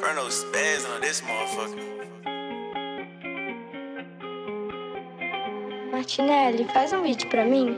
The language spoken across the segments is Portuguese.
Inferno spazzing on this motherfucker. Martinelli, faz um vídeo pra mim.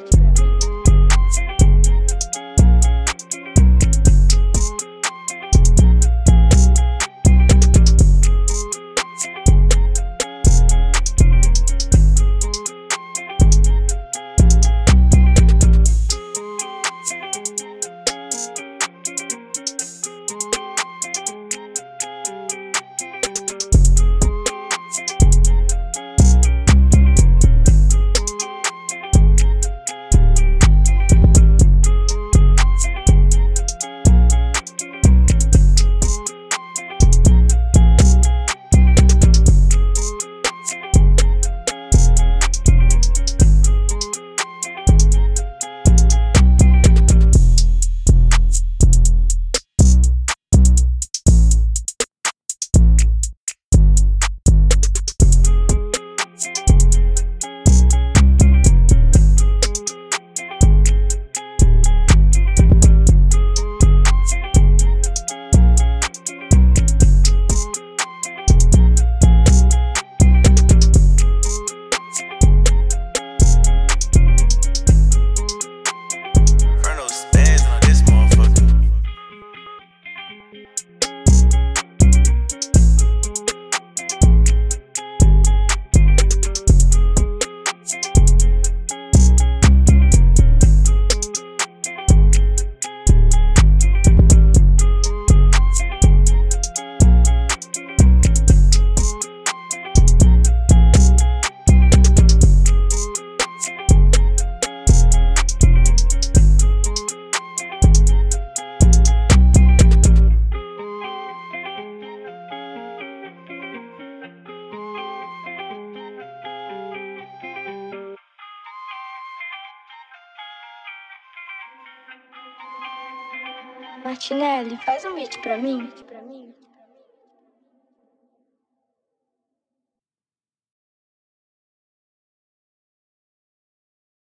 Martinelli, faz um vídeo pra mim.